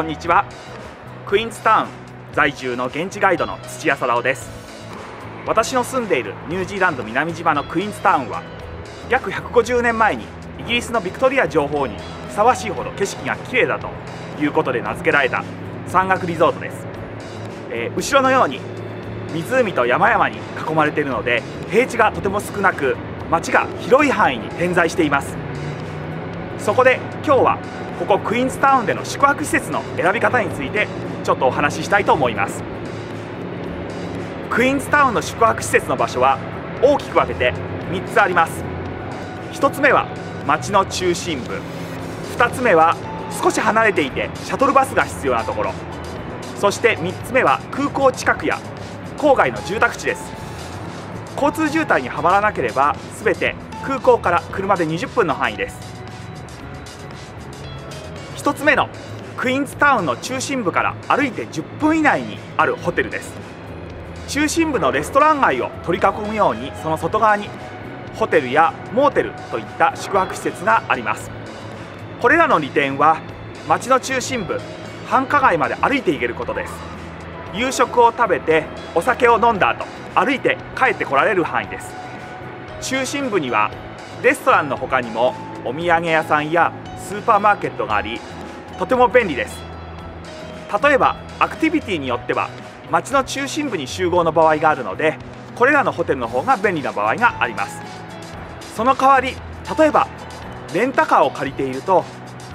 こんにちは。クイーンズタウン在住の現地ガイドの土屋貞夫です。私の住んでいるニュージーランド南島のクイーンズタウンは約150年前にイギリスのビクトリア女王にふさわしいほど景色が綺麗だということで名付けられた山岳リゾートです、えー、後ろのように湖と山々に囲まれているので平地がとても少なく街が広い範囲に点在しています。そこで今日はここクイーンズタウンでの宿泊施設の選び方についてちょっとお話ししたいと思います。クイーンズタウンの宿泊施設の場所は大きく分けて3つあります。1つ目は街の中心部。2つ目は少し離れていてシャトルバスが必要なところ。そして3つ目は空港近くや郊外の住宅地です。交通渋滞にはまらなければ全て空港から車で20分の範囲です。1つ目のクイーンズタウンの中心部から歩いて10分以内にあるホテルです。中心部のレストラン街を取り囲むようにその外側にホテルやモーテルといった宿泊施設があります。これらの利点は街の中心部繁華街まで歩いて行けることです。夕食を食べてお酒を飲んだ後歩いて帰ってこられる範囲です。中心部にはレストランの他にもお土産屋さんやスーパーマーケットがありとても便利です。例えばアクティビティによっては街の中心部に集合の場合があるのでこれらのホテルの方が便利な場合があります。その代わり例えばレンタカーを借りていると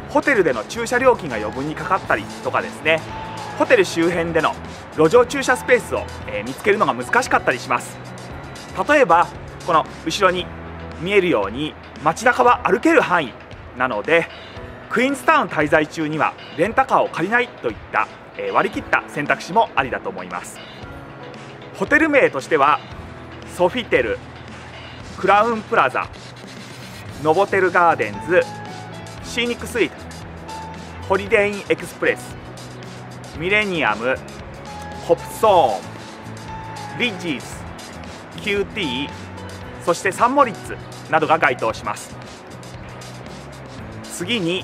ホテルでの駐車料金が余分にかかったりとかですねホテル周辺での路上駐車スペースを、え見つけるのが難しかったりします。例えばこの後ろに見えるように街中は歩ける範囲なのでクイーンズタウン滞在中にはレンタカーを借りないといった、え割り切った選択肢もありだと思います。ホテル名としてはソフィテルクラウンプラザノボテルガーデンズシーニックスイートホリデーインエクスプレスミレニアムコプソーンリッジーズ QT そしてサンモリッツなどが該当します。次に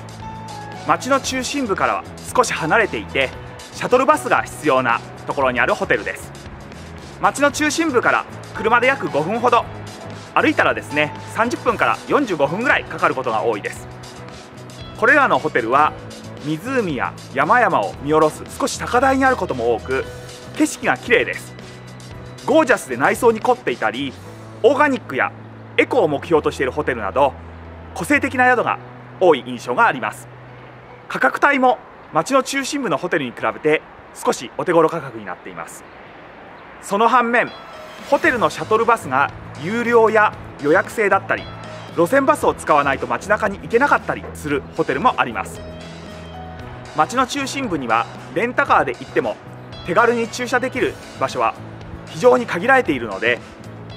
町の中心部からは少し離れていてシャトルバスが必要なところにあるホテルです。町の中心部から車で約5分ほど歩いたらですね30分から45分ぐらいかかることが多いです。これらのホテルは湖や山々を見下ろす少し高台にあることも多く景色が綺麗です。ゴージャスで内装に凝っていたりオーガニックやエコを目標としているホテルなど個性的な宿が多い印象があります。価格帯も街の中心部のホテルに比べて少しお手頃価格になっています。その反面ホテルのシャトルバスが有料や予約制だったり路線バスを使わないと街中に行けなかったりするホテルもあります。街の中心部にはレンタカーで行っても手軽に駐車できる場所は非常に限られているので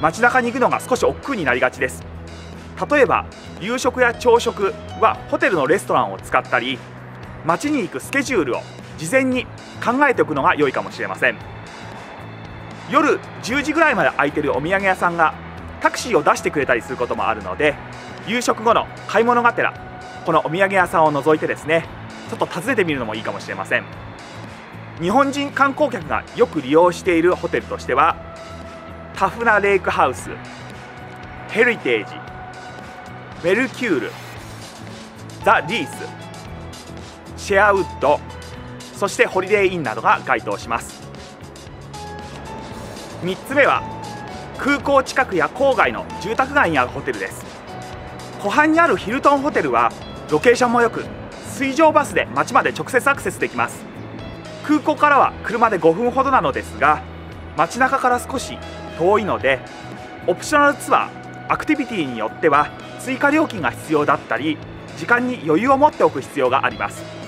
街中に行くのが少し億劫になりがちです。例えば夕食や朝食はホテルのレストランを使ったり街に行くスケジュールを事前に考えておくのが良いかもしれません。夜10時ぐらいまで空いてるお土産屋さんがタクシーを出してくれたりすることもあるので夕食後の買い物がてらこのお土産屋さんを除いてですねちょっと訪ねてみるのもいいかもしれません。日本人観光客がよく利用しているホテルとしてはタフナレイクハウスヘリテージメルキュールザ・リースシェアウッドそしてホリデーインなどが該当します。3つ目は空港近くや郊外の住宅街にあるホテルです。湖畔にあるヒルトンホテルはロケーションも良く水上バスで街まで直接アクセスできます。空港からは車で5分ほどなのですが街中から少し遠いのでオプショナルツアーアクティビティによっては追加料金が必要だったり時間に余裕を持っておく必要があります。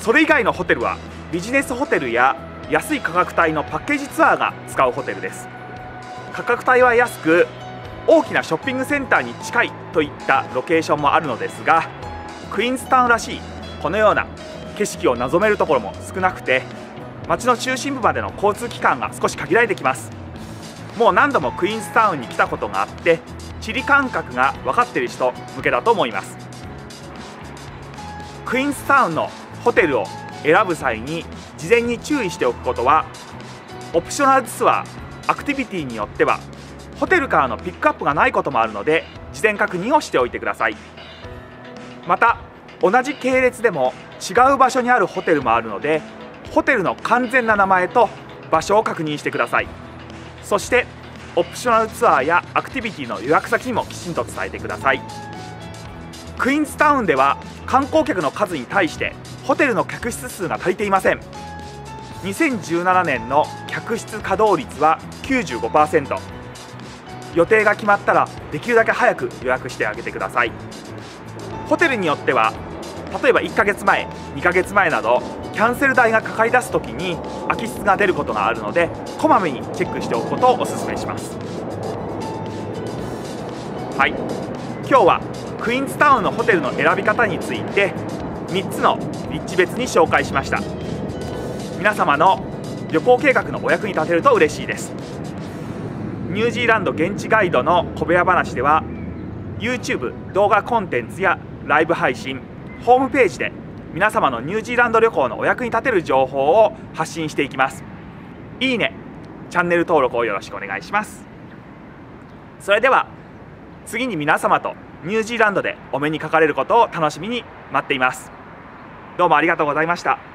それ以外のホテルはビジネスホテルや安い価格帯のパッケージツアーが使うホテルです。価格帯は安く大きなショッピングセンターに近いといったロケーションもあるのですがクイーンズタウンらしいこのような景色を望めるところも少なくて街の中心部までの交通機関が少し限られてきます。もう何度もクイーンズタウンに来たことがあって地理感覚が分かっている人向けだと思います。クイーンズタウンのホテルを選ぶ際に事前に注意しておくことはオプショナルツアーアクティビティによってはホテルからのピックアップがないこともあるので事前確認をしておいてください。また同じ系列でも違う場所にあるホテルもあるのでホテルの完全な名前と場所を確認してください。そしてオプショナルツアーやアクティビティの予約先にもきちんと伝えてください。クイーンズタウンでは観光客の数に対してホテルの客室数が足りていません。2017年の客室稼働率は95%予定が決まったらできるだけ早く予約してあげてください。ホテルによっては例えば1ヶ月前2ヶ月前などキャンセル代がかかり出す時に空き室が出ることがあるのでこまめにチェックしておくことをお勧めします。はい。今日はクイーンズタウンのホテルの選び方について3つの立地別に紹介しました。皆様の旅行計画のお役に立てると嬉しいです。ニュージーランド現地ガイドの小部屋話では YouTube 動画コンテンツやライブ配信ホームページで皆様のニュージーランド旅行のお役に立てる情報を発信していきます。いいねチャンネル登録をよろしくお願いします。それでは次に皆様とニュージーランドでお目にかかれることを楽しみに待っています。どうもありがとうございました。